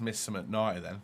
missed some at night then.